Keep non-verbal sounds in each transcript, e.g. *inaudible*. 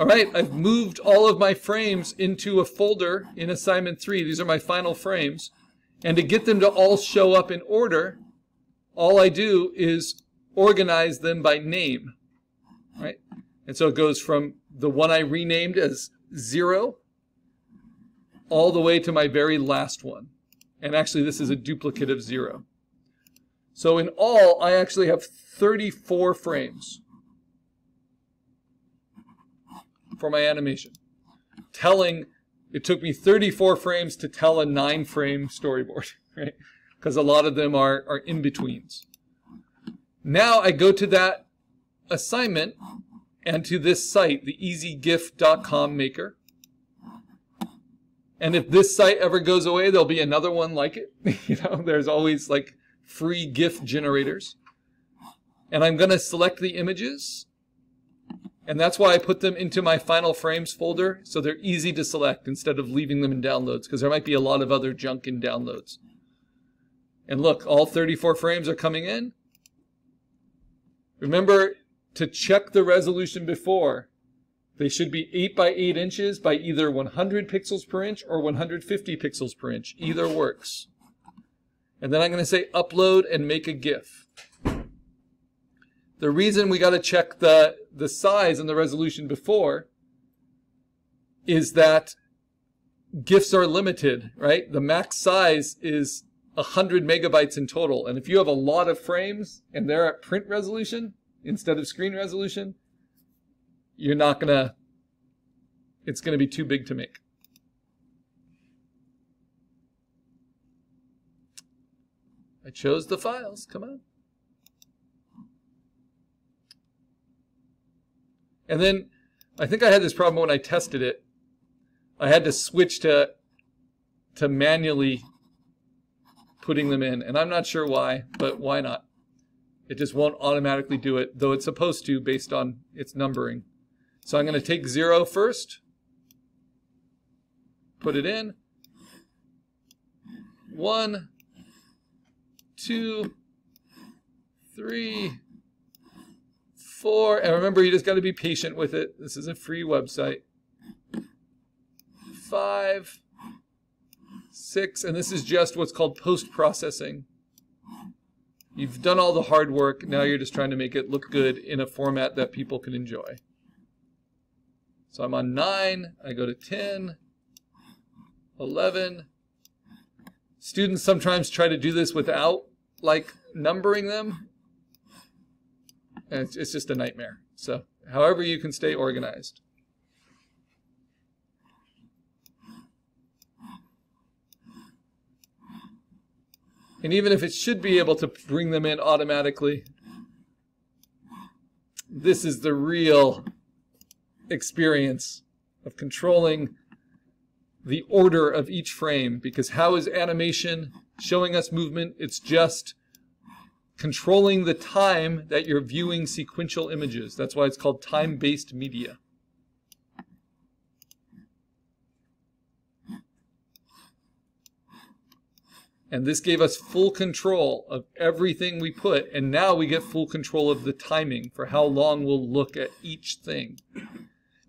All right, I've moved all of my frames into a folder in assignment three. These are my final frames. And to get them to all show up in order, all I do is organize them by name, right? And so it goes from the one I renamed as zero all the way to my very last one. And actually, this is a duplicate of zero. So in all, I actually have 34 frames for my animation, telling it took me 34 frames to tell a nine frame storyboard, *laughs* right? Because a lot of them are, are in betweens. Now I go to that assignment and to this site, the easygif.com maker. And if this site ever goes away, there'll be another one like it. *laughs* you know, there's always like free GIF generators. And I'm going to select the images and that's why I put them into my final frames folder so they're easy to select instead of leaving them in downloads because there might be a lot of other junk in downloads. And look, all 34 frames are coming in. Remember to check the resolution before. They should be 8 by 8 inches by either 100 pixels per inch or 150 pixels per inch. Either works. And then I'm going to say upload and make a GIF. The reason we got to check the, the size and the resolution before is that GIFs are limited, right? The max size is 100 megabytes in total. And if you have a lot of frames and they're at print resolution instead of screen resolution, you're not going to, it's going to be too big to make. I chose the files. Come on. And then I think I had this problem when I tested it. I had to switch to to manually putting them in. And I'm not sure why, but why not? It just won't automatically do it, though it's supposed to based on its numbering. So I'm going to take zero first, put it in. One, two, three, four, and remember, you just got to be patient with it. This is a free website. Five, six, and this is just what's called post-processing. You've done all the hard work. Now you're just trying to make it look good in a format that people can enjoy. So I'm on 9. I go to 10, 11. Students sometimes try to do this without like numbering them. And it's, it's just a nightmare. So however you can stay organized. And even if it should be able to bring them in automatically, this is the real experience of controlling the order of each frame because how is animation showing us movement? It's just controlling the time that you're viewing sequential images. That's why it's called time-based media. And this gave us full control of everything we put, and now we get full control of the timing for how long we'll look at each thing.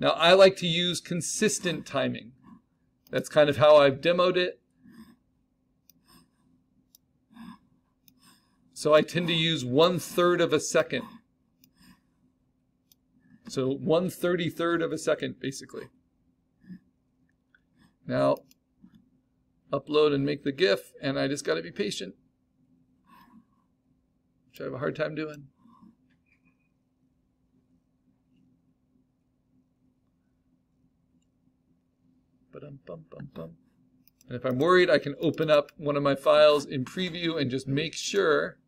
Now, I like to use consistent timing. That's kind of how I've demoed it. So I tend to use one third of a second. So one thirty third of a second, basically. Now, upload and make the GIF, and I just got to be patient, which I have a hard time doing. And if I'm worried, I can open up one of my files in preview and just make sure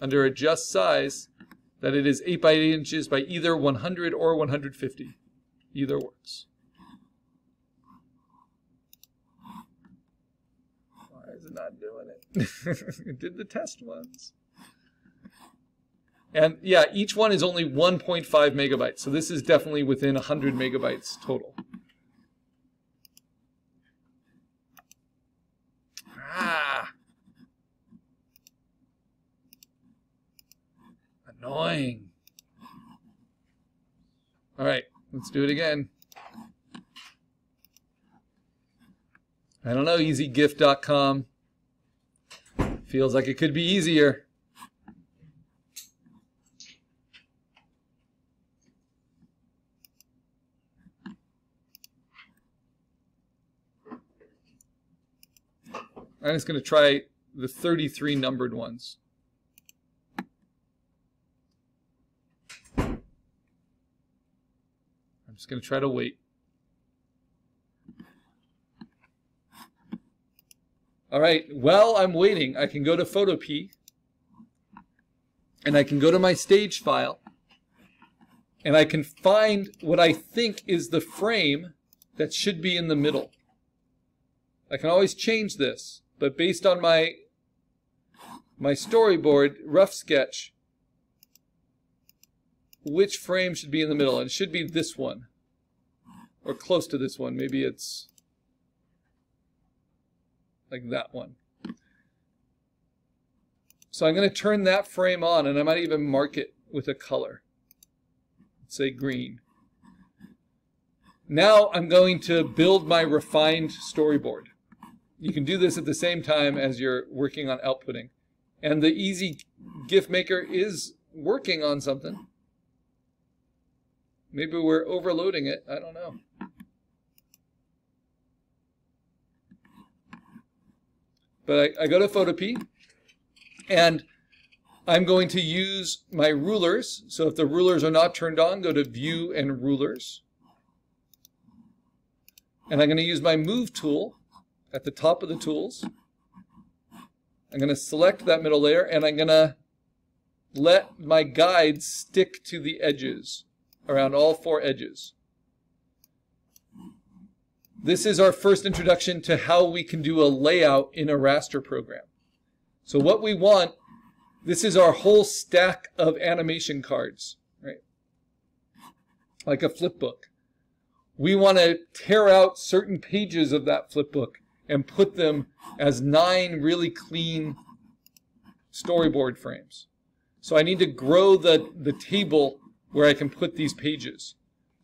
under Adjust Size that it is 8 by 8 inches by either 100 or 150. Either works. Why is it not doing it? *laughs* it did the test ones. And yeah, each one is only 1.5 megabytes. So this is definitely within 100 megabytes total. Ah. Annoying. All right, Let's do it again. I don't know, easygif.com. Feels like it could be easier. I'm just going to try the 33 numbered ones. Just going to try to wait. All right, while I'm waiting, I can go to Photopea and I can go to my stage file and I can find what I think is the frame that should be in the middle. I can always change this, but based on my my storyboard rough sketch, which frame should be in the middle? And it should be this one, or close to this one. Maybe it's like that one. So I'm going to turn that frame on, and I might even mark it with a color. Let's say green. Now I'm going to build my refined storyboard. You can do this at the same time as you're working on outputting. And the easy GIF maker is working on something. Maybe we're overloading it. I don't know. But I, I go to Photopea and I'm going to use my rulers. So if the rulers are not turned on, go to View and Rulers. And I'm going to use my Move tool at the top of the tools. I'm going to select that middle layer and I'm going to let my guide stick to the edges, around all four edges. This is our first introduction to how we can do a layout in a raster program. So what we want, this is our whole stack of animation cards, right? Like a flip book. We want to tear out certain pages of that flip book and put them as nine really clean storyboard frames. So I need to grow the, the table where I can put these pages.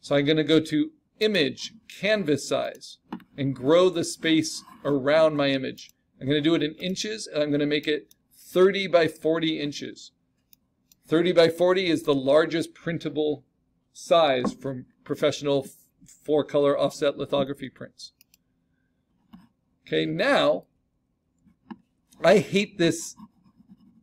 So I'm going to go to Image, Canvas Size, and grow the space around my image. I'm going to do it in inches, and I'm going to make it 30 by 40 inches. 30 by 40 is the largest printable size from professional four-color offset lithography prints. Okay, now, I hate this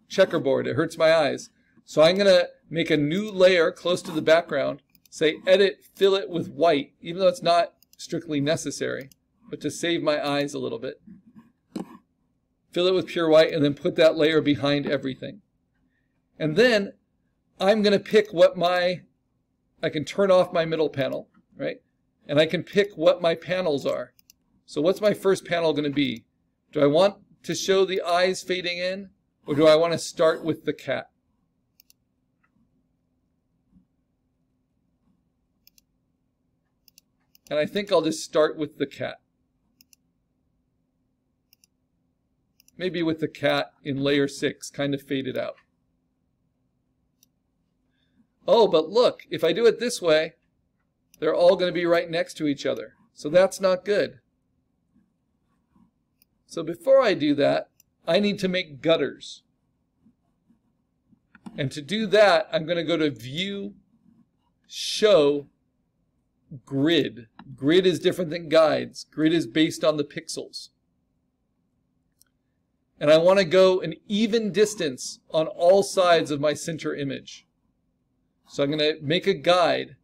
checkerboard. It hurts my eyes. So I'm going to make a new layer close to the background, say edit, fill it with white, even though it's not strictly necessary, but to save my eyes a little bit. Fill it with pure white and then put that layer behind everything. And then I'm going to pick what my, I can turn off my middle panel, right? And I can pick what my panels are. So what's my first panel going to be? Do I want to show the eyes fading in, or do I want to start with the cat? And I think I'll just start with the cat. Maybe with the cat in layer 6, kind of faded out. Oh, but look, if I do it this way, they're all going to be right next to each other. So that's not good. So before I do that, I need to make gutters. And to do that, I'm going to go to View, Show, Grid. Grid is different than guides. Grid is based on the pixels. And I want to go an even distance on all sides of my center image. So I'm going to make a guide.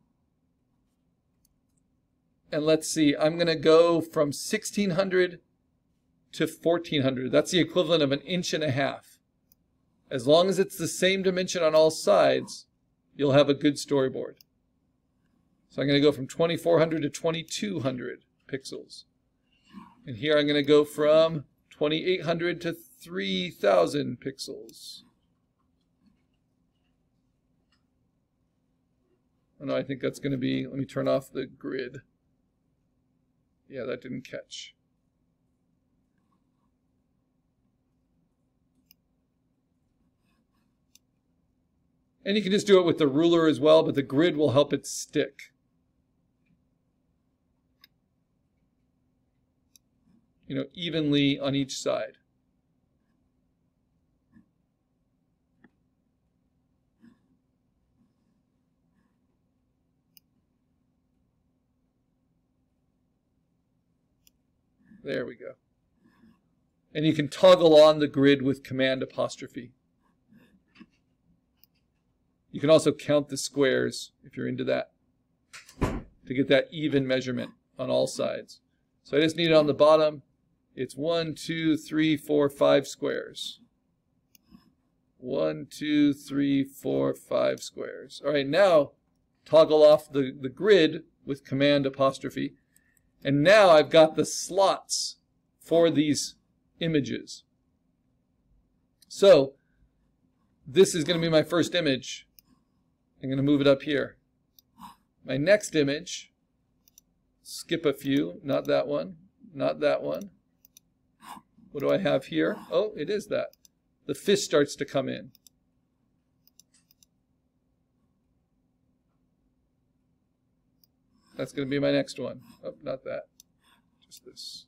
And let's see, I'm going to go from 1600 to 1400. That's the equivalent of an inch and a half. As long as it's the same dimension on all sides, you'll have a good storyboard. So I'm going to go from 2400 to 2200 pixels. And here I'm going to go from 2800 to 3000 pixels. Oh no, I think that's going to be, let me turn off the grid. Yeah, that didn't catch. And you can just do it with the ruler as well, but the grid will help it stick. You know, evenly on each side. There we go. And you can toggle on the grid with command apostrophe. You can also count the squares if you're into that to get that even measurement on all sides. So I just need it on the bottom. It's one, two, three, four, five squares. One, two, three, four, five squares. All right, now toggle off the, the grid with command apostrophe. And now I've got the slots for these images. So this is going to be my first image. I'm going to move it up here. My next image, skip a few, not that one, not that one. What do I have here? Oh, it is that. The fish starts to come in. That's going to be my next one. Oh, not that. Just this.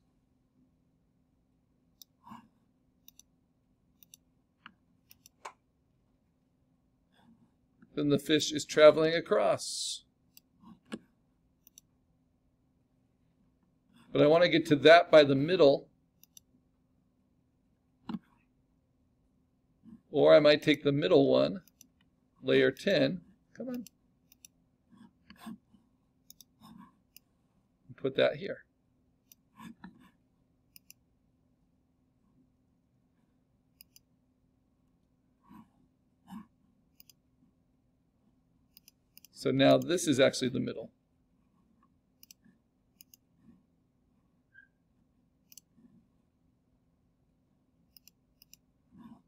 Then the fish is traveling across. But I want to get to that by the middle. Or I might take the middle one, layer 10, come on, and put that here. So now this is actually the middle.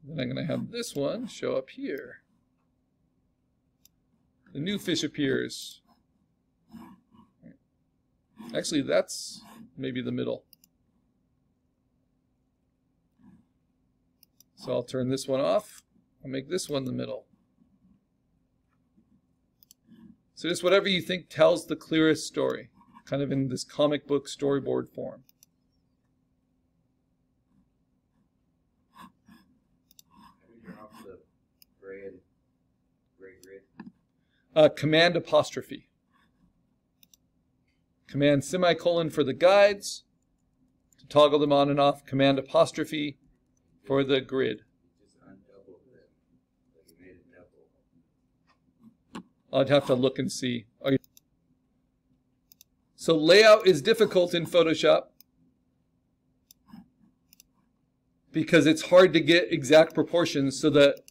Then I'm going to have this one show up here. The new fish appears. Actually, that's maybe the middle. So I'll turn this one off. I'll make this one the middle. So just whatever you think tells the clearest story, kind of in this comic book storyboard form. Uh, command apostrophe. Command semicolon for the guides. To toggle them on and off, command apostrophe for the grid. I'd have to look and see. So layout is difficult in Photoshop because it's hard to get exact proportions so that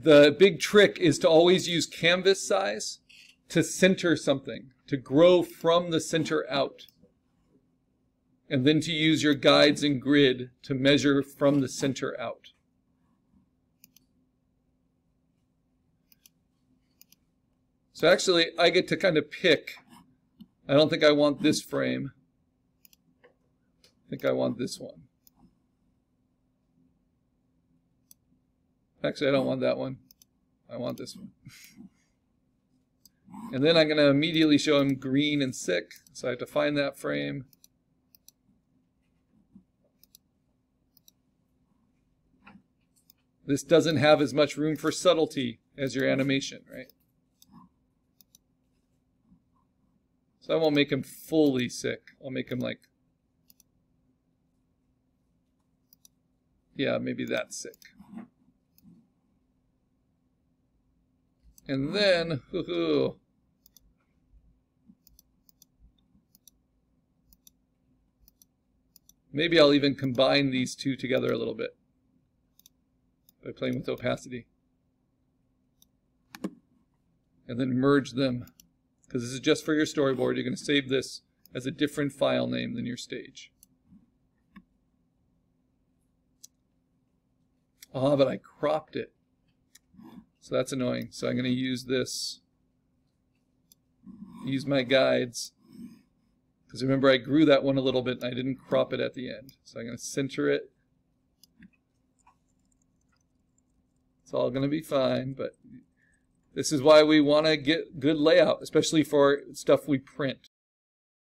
the big trick is to always use canvas size to center something, to grow from the center out. And then to use your guides and grid to measure from the center out. So actually, I get to kind of pick. I don't think I want this frame. I think I want this one. Actually, I don't want that one. I want this one. and then I'm going to immediately show him green and sick. So I have to find that frame. This doesn't have as much room for subtlety as your animation, right? So I won't make him fully sick. I'll make him like, yeah, maybe that sick. And then, hoo hoo, maybe I'll even combine these two together a little bit by playing with opacity. And then merge them because this is just for your storyboard. You're going to save this as a different file name than your stage. Ah, but I cropped it. So that's annoying. So I'm going to use this, use my guides. Because remember, I grew that one a little bit and I didn't crop it at the end. So I'm going to center it. It's all going to be fine, but this is why we want to get good layout, especially for stuff we print.